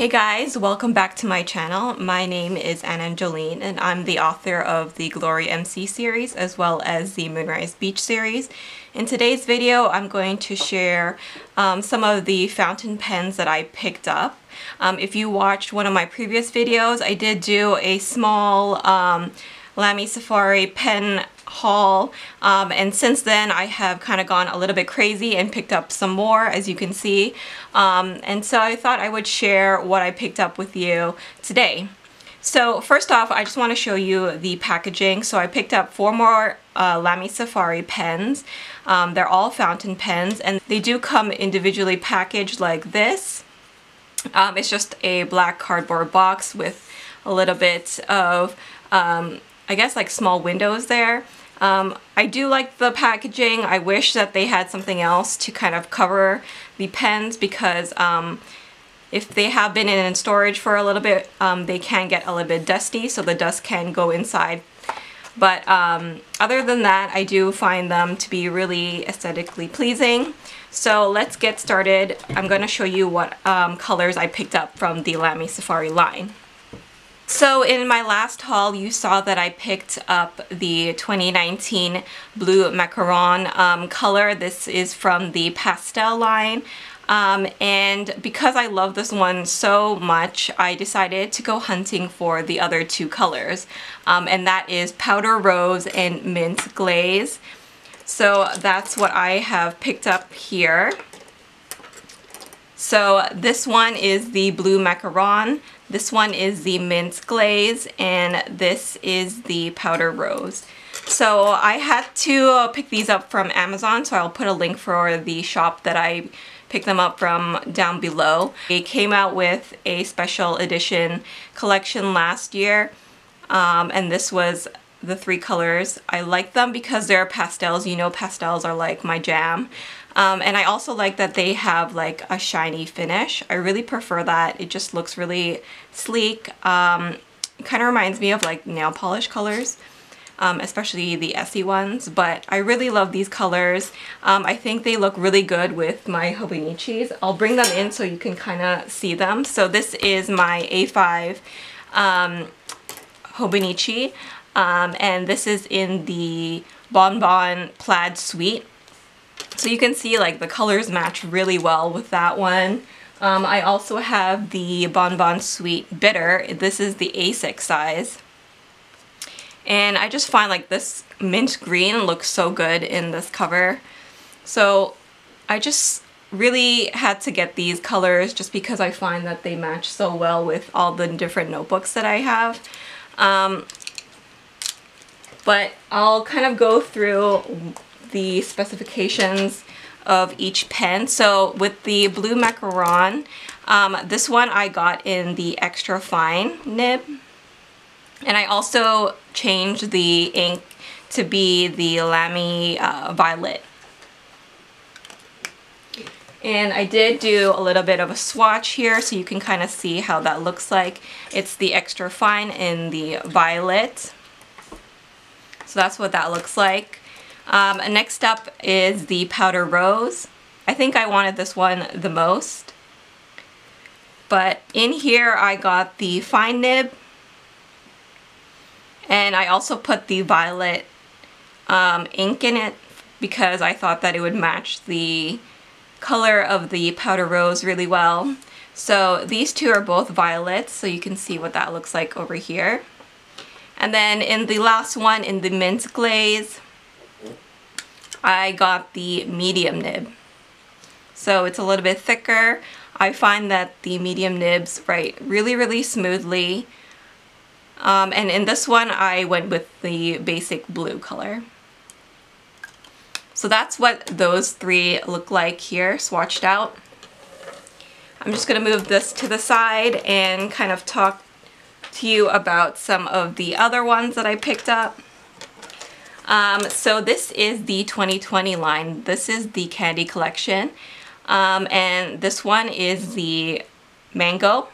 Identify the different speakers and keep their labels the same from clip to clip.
Speaker 1: Hey guys, welcome back to my channel. My name is Ana Jolene and I'm the author of the Glory MC series as well as the Moonrise Beach series. In today's video, I'm going to share um, some of the fountain pens that I picked up. Um, if you watched one of my previous videos, I did do a small um, Lamy Safari pen haul um, and since then I have kind of gone a little bit crazy and picked up some more as you can see um, and so I thought I would share what I picked up with you today. So first off I just want to show you the packaging so I picked up four more uh, Lamy Safari pens. Um, they're all fountain pens and they do come individually packaged like this. Um, it's just a black cardboard box with a little bit of um, I guess like small windows there. Um, I do like the packaging. I wish that they had something else to kind of cover the pens because um, if they have been in storage for a little bit, um, they can get a little bit dusty, so the dust can go inside. But um, other than that, I do find them to be really aesthetically pleasing. So let's get started. I'm going to show you what um, colors I picked up from the Lamy Safari line. So in my last haul, you saw that I picked up the 2019 Blue Macaron um, color. This is from the Pastel line. Um, and because I love this one so much, I decided to go hunting for the other two colors. Um, and that is Powder Rose and Mint Glaze. So that's what I have picked up here. So this one is the Blue Macaron. This one is the mint glaze and this is the powder rose. So I had to uh, pick these up from Amazon so I'll put a link for the shop that I picked them up from down below. They came out with a special edition collection last year um, and this was the three colors. I like them because they're pastels. You know pastels are like my jam. Um, and I also like that they have like a shiny finish. I really prefer that. It just looks really sleek. Um, kind of reminds me of like nail polish colors. Um, especially the Essie ones, but I really love these colors. Um, I think they look really good with my Hobonichis. I'll bring them in so you can kind of see them. So this is my A5 um, Hobonichi, um, and this is in the Bon Bon Plaid Suite. So you can see like the colors match really well with that one. Um, I also have the Bon Bon Suite Bitter. This is the A6 size. And I just find like this mint green looks so good in this cover. So I just really had to get these colors just because I find that they match so well with all the different notebooks that I have. Um, but I'll kind of go through the specifications of each pen. So with the Blue Macaron, um, this one I got in the extra fine nib. And I also changed the ink to be the Lamy uh, Violet. And I did do a little bit of a swatch here so you can kind of see how that looks like. It's the extra fine in the violet. So that's what that looks like. Um, next up is the Powder Rose. I think I wanted this one the most. But in here I got the fine nib. And I also put the violet um, ink in it because I thought that it would match the color of the powder rose really well. So these two are both violets, so you can see what that looks like over here. And then in the last one, in the mint glaze, I got the medium nib. So it's a little bit thicker. I find that the medium nibs write really, really smoothly. Um, and in this one, I went with the basic blue color. So that's what those three look like here, swatched out. I'm just going to move this to the side and kind of talk to you about some of the other ones that I picked up. Um, so this is the 2020 line. This is the candy collection. Um, and this one is the mango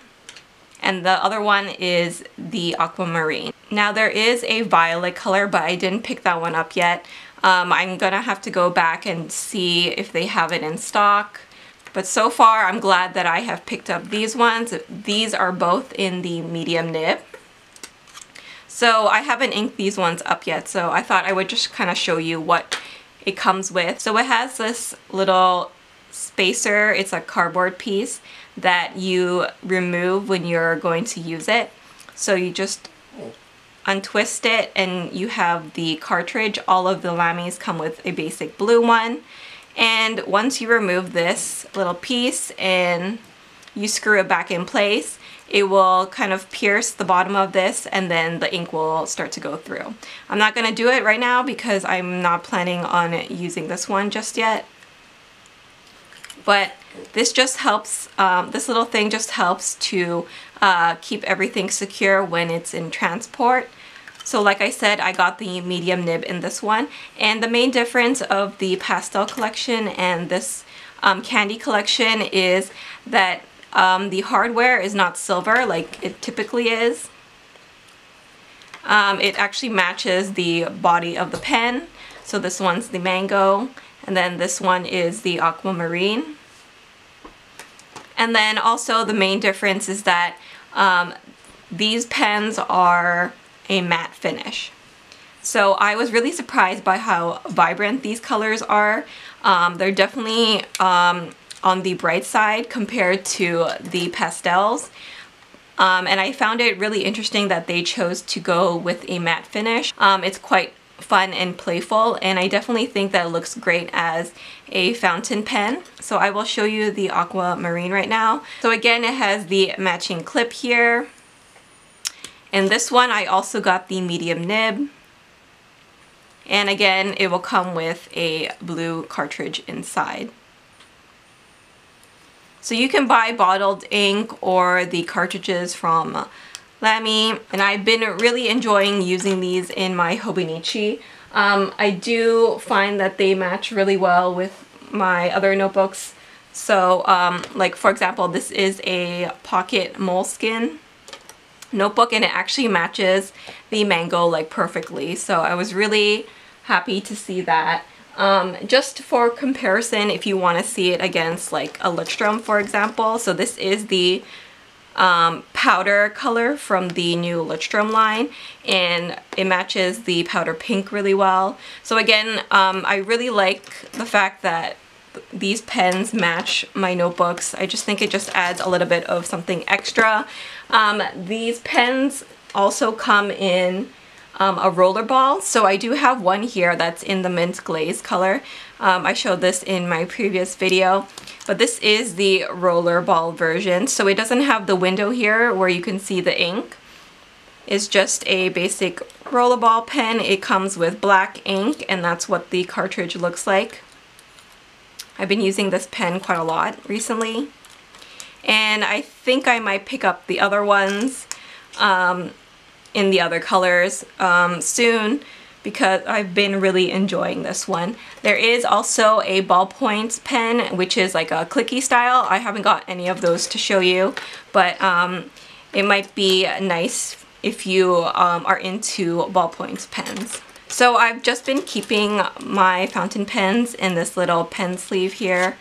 Speaker 1: and the other one is the aquamarine. Now there is a violet color but I didn't pick that one up yet. Um, I'm gonna have to go back and see if they have it in stock But so far, I'm glad that I have picked up these ones. These are both in the medium nib. So I haven't inked these ones up yet, so I thought I would just kind of show you what it comes with. So it has this little spacer, it's a cardboard piece that you remove when you're going to use it. So you just untwist it and you have the cartridge. All of the Lamys come with a basic blue one. And once you remove this little piece and you screw it back in place, it will kind of pierce the bottom of this and then the ink will start to go through. I'm not going to do it right now because I'm not planning on using this one just yet. But this just helps, um, this little thing just helps to uh, keep everything secure when it's in transport. So like I said, I got the medium nib in this one. And the main difference of the pastel collection and this um, candy collection is that um, the hardware is not silver like it typically is. Um, it actually matches the body of the pen. So this one's the mango and then this one is the aquamarine. And then also the main difference is that um, these pens are a matte finish. So I was really surprised by how vibrant these colors are. Um, they're definitely um, on the bright side compared to the pastels. Um, and I found it really interesting that they chose to go with a matte finish. Um, it's quite fun and playful and I definitely think that it looks great as a fountain pen. So I will show you the aquamarine right now. So again it has the matching clip here. And this one I also got the medium nib. And again it will come with a blue cartridge inside. So you can buy bottled ink or the cartridges from Lamy and I've been really enjoying using these in my Hobonichi. Um, I do find that they match really well with my other notebooks. So um, like for example this is a pocket Moleskine notebook and it actually matches the mango like perfectly so I was really happy to see that. Um, just for comparison, if you want to see it against like a Leuchtturm, for example. So this is the um, powder color from the new Leuchtturm line and it matches the powder pink really well. So again, um, I really like the fact that these pens match my notebooks. I just think it just adds a little bit of something extra. Um, these pens also come in um, a rollerball. So I do have one here that's in the mint glaze color. Um, I showed this in my previous video, but this is the rollerball version. So it doesn't have the window here where you can see the ink. It's just a basic rollerball pen. It comes with black ink and that's what the cartridge looks like. I've been using this pen quite a lot recently. And I think I might pick up the other ones. Um, in the other colors um, soon because I've been really enjoying this one. There is also a ballpoint pen, which is like a clicky style. I haven't got any of those to show you, but um, it might be nice if you um, are into ballpoint pens. So I've just been keeping my fountain pens in this little pen sleeve here.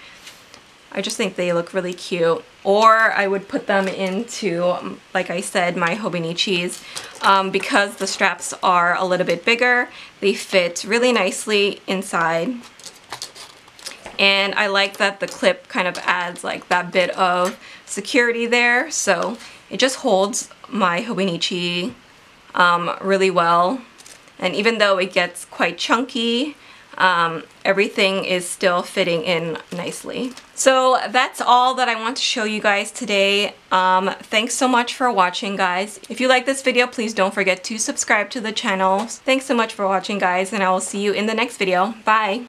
Speaker 1: I just think they look really cute. Or I would put them into, like I said, my Hobonichis. Um, because the straps are a little bit bigger, they fit really nicely inside. And I like that the clip kind of adds like that bit of security there. So it just holds my Hobonichi um, really well. And even though it gets quite chunky, um, everything is still fitting in nicely. So that's all that I want to show you guys today. Um, thanks so much for watching guys. If you like this video, please don't forget to subscribe to the channel. Thanks so much for watching guys and I will see you in the next video. Bye!